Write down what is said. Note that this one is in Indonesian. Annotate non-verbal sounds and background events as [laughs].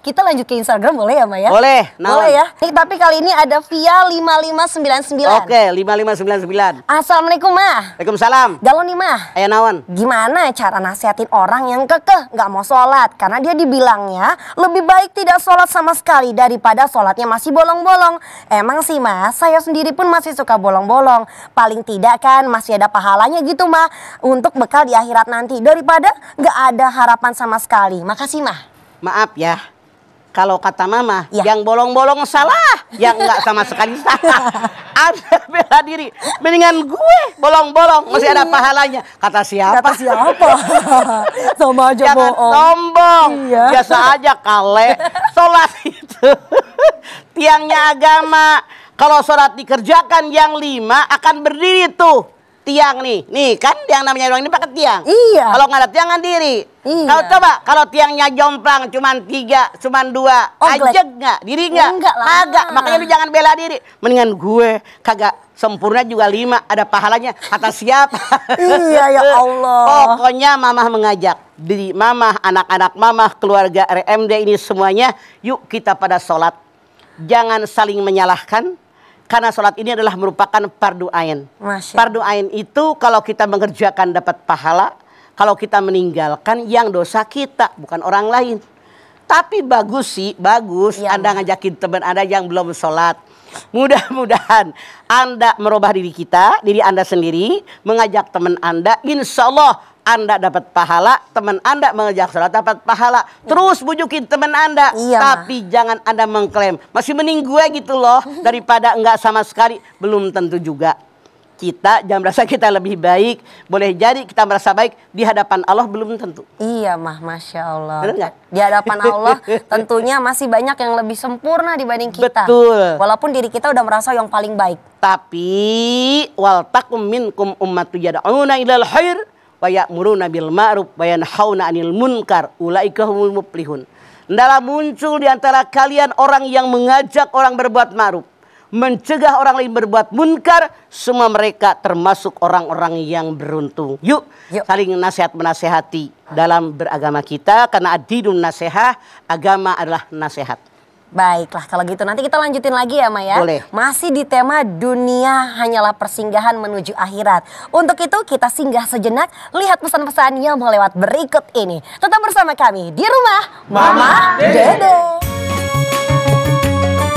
kita lanjut ke Instagram boleh ya, Ma ya? Boleh, naon? Boleh ya. Nih, tapi kali ini ada via 5599. Oke, 5599. Assalamualaikum, Ma. Waalaikumsalam. Galau nih, Ma. Aya naon? Gimana cara nasihatin orang yang kekeh nggak mau sholat? Karena dia dibilangnya lebih baik tidak sholat sama sekali daripada sholatnya masih bolong-bolong. Emang sih mas, saya sendiri pun masih suka bolong-bolong. Paling tidak kan masih ada pahalanya gitu mah untuk bekal di akhirat nanti daripada nggak ada harapan sama sekali. Makasih mah. Maaf ya. Kalau kata mama, Ya. yang bolong-bolong salah, yang nggak sama sekali salah. [laughs] Ada bela diri. Mendingan gue bolong-bolong, masih ada Iya. pahalanya. Kata siapa? Kata siapa? [laughs] sama aja Jangan bohong. sombong. Iya. Biasa aja kale. Sholat itu [laughs] tiangnya agama. Kalau sholat dikerjakan yang lima akan berdiri tuh tiang nih. Nih kan yang namanya orang ini pakai tiang. Iya. Kalau nggak ada tiang kan diri. Iya. Kalau coba kalau tiangnya jomplang cuman tiga, cuman dua, Oh, ajeg nggak? Diri nggak? Enggak lah. Kagak. Makanya lu jangan bela diri. Mendingan gue kagak sempurna juga lima ada pahalanya kata siapa [laughs] Iya, ya Allah. pokoknya mamah mengajak diri mamah anak-anak mamah keluarga RMD ini semuanya yuk kita pada sholat jangan saling menyalahkan karena sholat ini adalah merupakan fardu ain. Fardu ain itu kalau kita mengerjakan dapat pahala kalau kita meninggalkan yang dosa kita bukan orang lain. Tapi bagus sih bagus. Iya, anda ngajakin teman anda yang belum sholat mudah-mudahan anda merubah diri kita diri anda sendiri mengajak teman anda insya Allah anda dapat pahala, teman Anda mengajak sholat dapat pahala. Terus bujukin teman Anda, Iya, Ma. tapi jangan Anda mengklaim masih mending gue gitu loh [laughs] daripada enggak sama sekali. Belum tentu juga. Kita jangan merasa kita lebih baik, boleh jadi kita merasa baik di hadapan Allah belum tentu. Iya mah, masya Allah. Nggak? Di hadapan Allah tentunya masih banyak yang lebih sempurna dibanding kita. Betul. Walaupun diri kita udah merasa yang paling baik. Tapi wal takum minkum ummatu yad'una ilal khair wa ya'muruna bil ma'ruf wa yanhauna 'anil munkar ulaika humul muflihun. Hendaklah muncul di antara kalian orang yang mengajak orang berbuat ma'ruf, mencegah orang lain berbuat munkar, semua mereka termasuk orang-orang yang beruntung. Yuk, Yuk. saling nasihat menasehati dalam beragama kita karena adidun nasihah, agama adalah nasihat. Baiklah, kalau gitu nanti kita lanjutin lagi ya Maya. Boleh. Masih di tema dunia hanyalah persinggahan menuju akhirat. Untuk itu kita singgah sejenak, lihat pesan-pesan yang melewat berikut ini. Tetap bersama kami di rumah Mama Dede.